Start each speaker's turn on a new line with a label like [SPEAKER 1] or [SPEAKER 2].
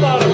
[SPEAKER 1] lot of